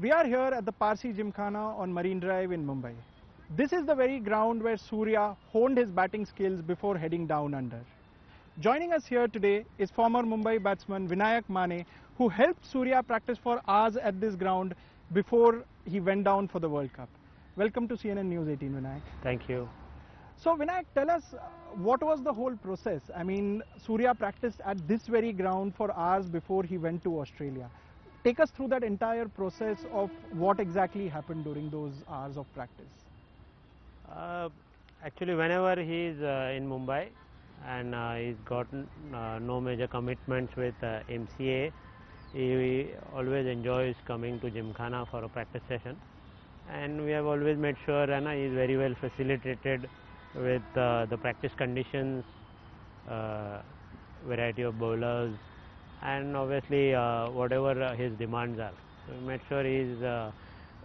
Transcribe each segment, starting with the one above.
We are here at the Parsi Gymkhana on Marine Drive in Mumbai. This is the very ground where Surya honed his batting skills before heading down under. Joining us here today is former Mumbai batsman Vinayak Mane, who helped Surya practice for hours at this ground before he went down for the World Cup. Welcome to CNN News 18, Vinayak. Thank you. So, Vinayak, tell us uh, what was the whole process? I mean, Surya practiced at this very ground for hours before he went to Australia. Take us through that entire process of what exactly happened during those hours of practice. Uh, actually, whenever he is uh, in Mumbai and uh, he's got uh, no major commitments with uh, MCA, he always enjoys coming to Gymkhana for a practice session. And we have always made sure uh, he is very well facilitated with uh, the practice conditions, uh, variety of bowlers, and obviously uh, whatever uh, his demands are. So we made sure he is uh,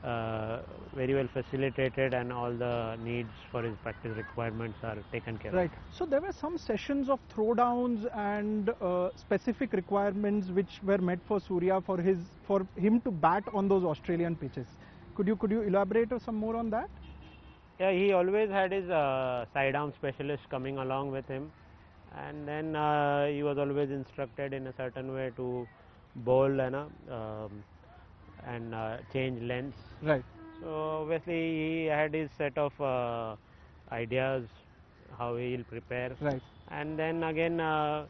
uh, very well facilitated and all the needs for his practice requirements are taken care Right. So there were some sessions of throwdowns and uh, specific requirements which were met for Surya for his for him to bat on those Australian pitches. Could you could you elaborate some more on that? Yeah, he always had his uh, sidearm specialist coming along with him, and then uh, he was always instructed in a certain way to bowl you know, um, and uh, change lengths. Right. So obviously he had his set of uh, ideas how he will prepare, Right. and then again uh,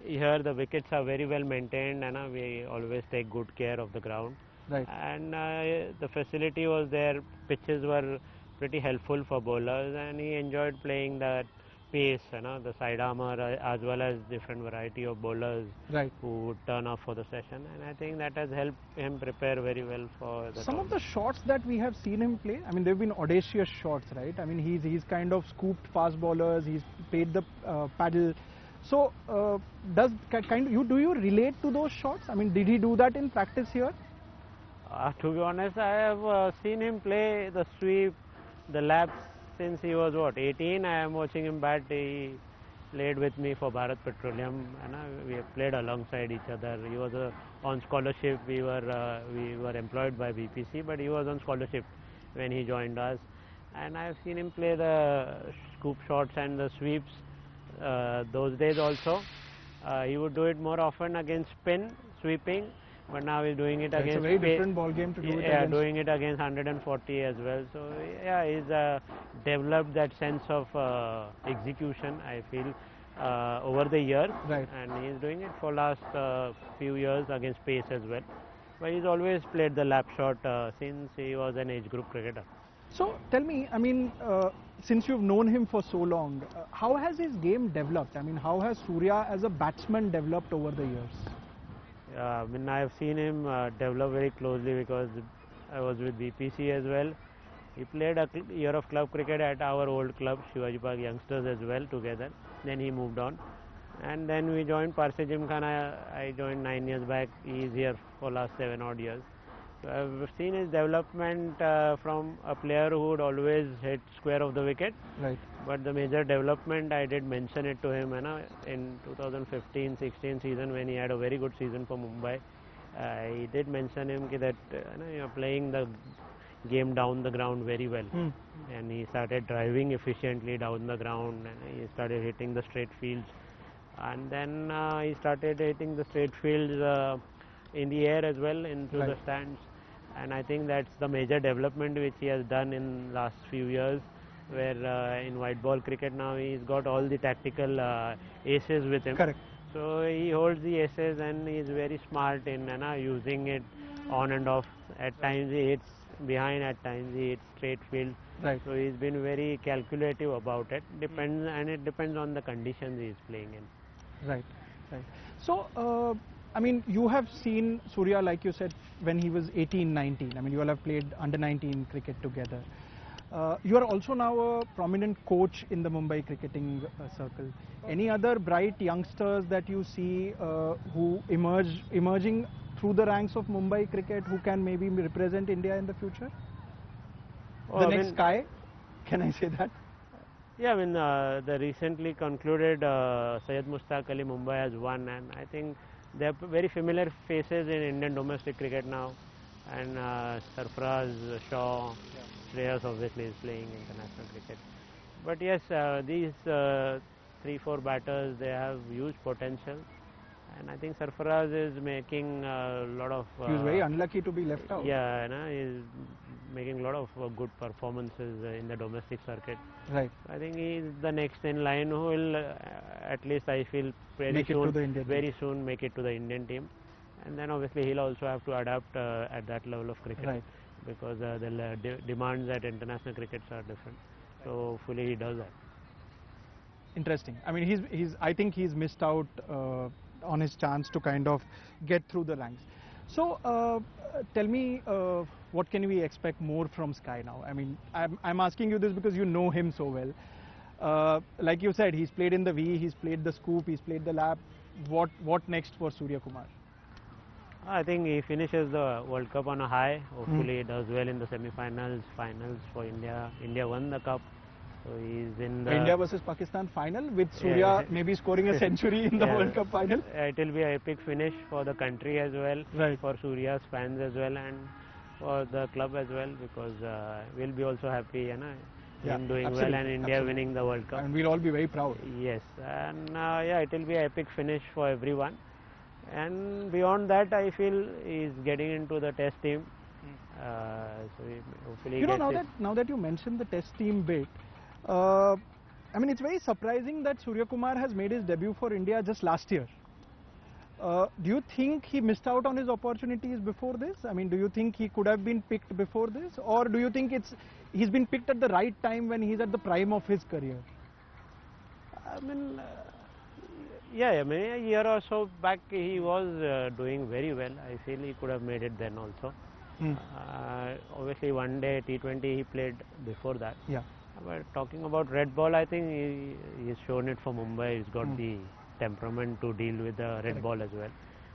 here the wickets are very well maintained, and uh, we always take good care of the ground Right. and uh, the facility was there pitches were pretty helpful for bowlers and he enjoyed playing that pace you know the side armor as well as different variety of bowlers Right. who would turn up for the session and i think that has helped him prepare very well for the Some of the shots that we have seen him play, I mean, they've been audacious shots, right? I mean, he's he's kind of scooped fast bowlers. He's paid the uh, paddle. So, uh, does kind of you do you relate to those shots? I mean, did he do that in practice here? Uh, to be honest, I have uh, seen him play the sweep, the laps since he was what 18. I am watching him bat. He played with me for Bharat Petroleum, and we have played alongside each other. He was uh, on scholarship. We were uh, we were employed by BPC, but he was on scholarship when he joined us. And I have seen him play the scoop shots and the sweeps uh, those days also. Uh, he would do it more often against spin sweeping, but now he's doing it It's against a very different ball game to do it yeah, against. doing it against 140 as well. So yeah, he's uh, developed that sense of uh, execution. I feel uh, over the years, Right. and he's doing it for last uh, few years against pace as well. But he's always played the lap shot uh, since he was an age group cricketer. So tell me, I mean, uh, since you've known him for so long, uh, how has his game developed? I mean, how has Surya as a batsman developed over the years? Uh, I mean, I have seen him uh, develop very closely because I was with BPC as well. He played a year of club cricket at our old club, Shivaji Park Youngsters as well together. Then he moved on. And then we joined Parsi Gymkhana. I joined nine years back. He is here for last seven odd years. So I've seen his development uh, from a player who would always hit square of the wicket Right. But the major development I did mention it to him you know, in 2015-16 season when he had a very good season for Mumbai. I did mention him ki that uh, you know, you're playing the game down the ground very well Hmm. and he started driving efficiently down the ground and he started hitting the straight fields and then uh, he started hitting the straight fields uh, in the air as well into the stands and I think that's the major development which he has done in last few years where uh, in white ball cricket now he's got all the tactical uh, aces with him Correct. so he holds the aces and he's very smart in you know, using it on and off at times he hits behind at times he hits straight field Right. so he's been very calculative about it depends and it depends on the conditions he's playing in Right, right. So, uh, I mean, you have seen Surya, like you said, when he was 18, 19. I mean, you all have played under 19 cricket together. Uh, you are also now a prominent coach in the Mumbai cricketing uh, circle. Any other bright youngsters that you see uh, who emerge emerging through the ranks of Mumbai cricket who can maybe represent India in the future? Oh, the I next mean- guy, can I say that? Yeah, I mean, uh, the recently concluded uh, Syed Mushtaq Ali Mumbai has won, and I think they are very familiar faces in Indian domestic cricket now. and uh, Sarfaraz, Shaw, Shreyas obviously is playing international cricket. But yes, uh, these uh, three, four batters, they have huge potential. And I think Sarfaraz is making a lot of. He was very uh, unlucky to be left out. Yeah, no, he's making a lot of uh, good performances uh, in the domestic circuit. Right. I think he's the next in line who will, uh, at least I feel, very Make it to soon, very soon make it to the Indian team. And then obviously he'll also have to adapt uh, at that level of cricket Right. Because uh, the de- demands at international crickets are different. So hopefully he does that. Interesting. I mean, he's he's. I think he's missed out uh, on his chance to kind of get through the ranks. So, uh, tell me, uh, what can we expect more from Sky now? I mean, I'm I'm asking you this because you know him so well. Uh, like you said, he's played in the V, he's played the scoop, he's played the lap. What what next for Suryakumar? I think he finishes the World Cup on a high. Hopefully he does well in the semi-finals, finals for India. India won the cup. So he's in the India versus Pakistan final with Surya yeah. maybe scoring a century in the Yeah. World Cup final. It will be an epic finish for the country as well, Right. for Surya's fans as well, and for the club as well, because uh, we'll be also happy, you know, Yeah, him doing well and India absolutely. winning the World Cup. And we'll all be very proud. Yes, and uh, yeah, it will be an epic finish for everyone. And beyond that, I feel he's getting into the Test team. Uh, so hopefully, You know, now it. that now that you mentioned the test team bit, uh, I mean, it's very surprising that Suryakumar has made his debut for India just last year. Uh, do you think he missed out on his opportunities before this? I mean, do you think he could have been picked before this, or do you think it's he's been picked at the right time when he's at the prime of his career? I mean, uh, yeah, I mean, a year or so back he was uh, doing very well. I feel he could have made it then also. Hmm. Uh, obviously, one day T20 he played before that. Yeah. But talking about red ball, I think he, he's shown it for Mumbai. He's got Hmm. the temperament to deal with the red Correct. ball as well.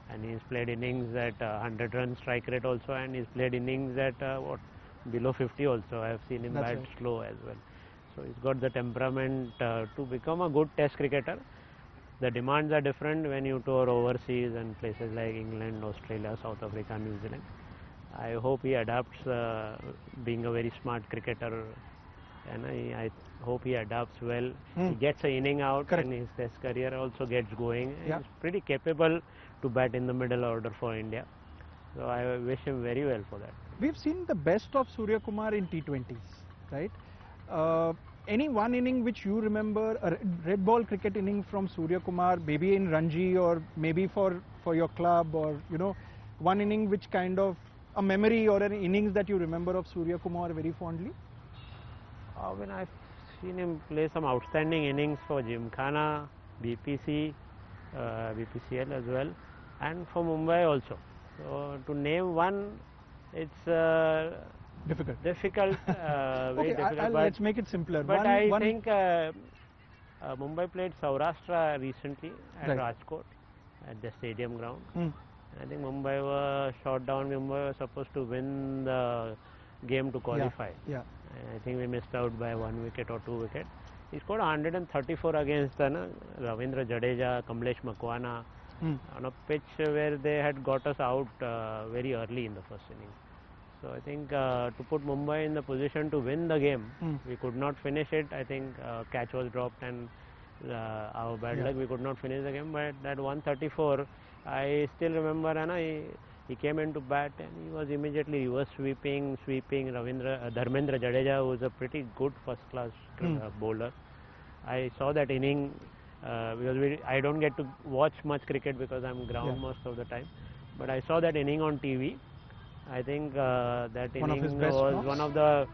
And he's played innings at uh, 100 run strike rate also, and he's played innings at uh, what below 50 also. I have seen him That's bat right. slow as well. So he's got the temperament uh, to become a good Test cricketer. The demands are different when you tour overseas and places like England, Australia, South Africa, New Zealand. I hope he adapts uh, being a very smart cricketer and I, I hope he adapts well. Hmm. He gets an inning out Correct. and his test career also gets going. Yeah. He's pretty capable to bat in the middle order for India. So I wish him very well for that. We've seen the best of Suryakumar in T20s, right? Uh, any one inning which you remember, a red- ball cricket inning from Suryakumar, maybe in Ranji or maybe for, for your club or, you know, one inning which kind of a memory or an innings that you remember of Suryakumar very fondly? Uh, when I've seen him play some outstanding innings for Gymkhana, BPC, uh, BPCL as well, and for Mumbai also. So to name one, it's uh, Difficult. difficult, uh, very okay, difficult. I'll- but let's make it simpler. But one, I one- think uh, uh, Mumbai played Saurashtra recently at Right. Rajkot at the stadium ground. Hmm. I think Mumbai were shot down. Mumbai was supposed to win the game to qualify. Yeah. And I think we missed out by one wicket or two wicket. He scored 134 against uh, Ravindra Jadeja, Kamlesh Makwana Hmm. on a pitch where they had got us out uh, very early in the first inning. So I think uh, to put Mumbai in the position to win the game, Hmm. we could not finish it. I think uh, catch was dropped and uh, our bad Yeah. luck, we could not finish the game. But that 134, I still remember, and he, he came into bat and he was immediately he was sweeping, sweeping Ravindra, uh, Dharmendra Jadeja, who was a pretty good first class Hmm. uh, bowler. I saw that inning uh, because we, I don't get to watch much cricket because I'm ground Yeah. most of the time. But I saw that inning on TV. I think uh, that One inning was knocks? one of the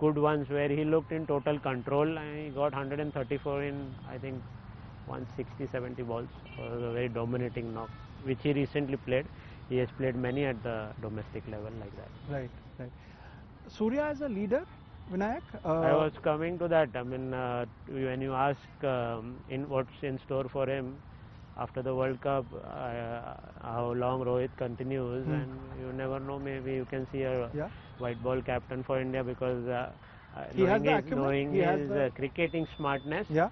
good ones where he looked in total control and he got 134 in I think 160 70 balls. Was a very dominating knock which he recently played. He has played many at the domestic level like that. Right, right. Surya as a leader, Vinayak? Uh, I was coming to that. I mean, uh, when you ask um, in what's in store for him after the World Cup, uh, how long Rohit continues, Hmm. and you never know. Maybe you can see a Yeah. white ball captain for India because uh, uh, He has knowing the his, knowing he has his uh, cricketing smartness. Yeah.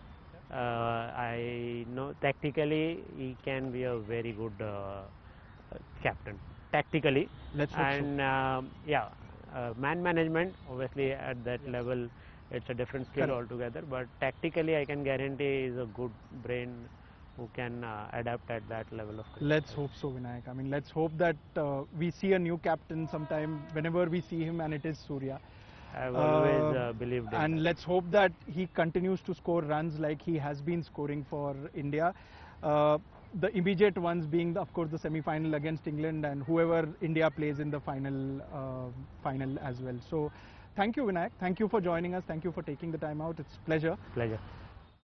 Uh, I know tactically he can be a very good captain. tactically. Let's hope so. and um, yeah, uh, man management obviously at that level it's a different skill Correct. altogether. But tactically, I can guarantee is a good brain who can uh, adapt at that level of cricket. Let's hope so, Vinayak. I mean, let's hope that uh, we see a new captain sometime whenever we see him, and it is Surya. I've always Uh, uh, believed And that. let's hope that he continues to score runs like he has been scoring for India. Uh, the immediate ones being, the, of course, the semi-final against England and whoever India plays in the final, uh, final as well. So, thank you, Vinayak. Thank you for joining us. Thank you for taking the time out. It's a pleasure. pleasure.